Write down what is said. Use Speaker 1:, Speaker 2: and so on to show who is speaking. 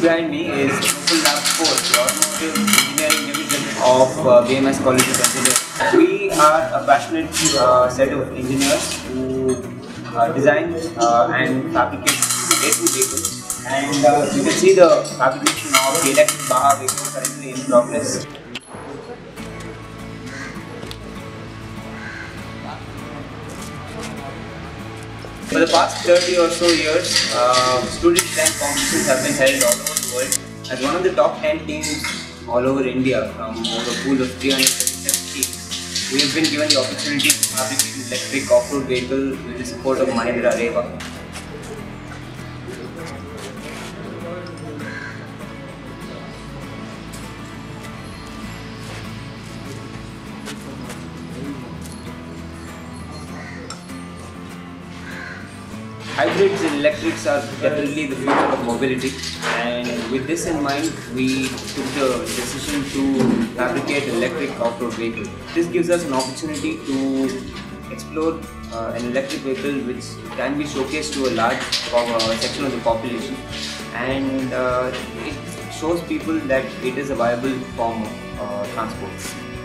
Speaker 1: behind me is Mukul Lab 4, the automotive engineering division of uh, BMS College of Engineering. We are a passionate uh, set of engineers who uh, design uh, and fabricate racing vehicles. And uh, you can see the fabrication of the electric BAJA vehicle currently in progress. For the past 30 or so years, uh, student design competitions have been held all over the world. As one of the top 10 teams all over India from over a pool of 337 teams, we have been given the opportunity to fabricate an electric off-road vehicle with the support of Mahindra Reva. Hybrids and electrics are definitely the future of mobility and with this in mind we took the decision to fabricate electric off-road vehicle. This gives us an opportunity to explore uh, an electric vehicle which can be showcased to a large uh, section of the population and uh, it shows people that it is a viable form of uh, transport.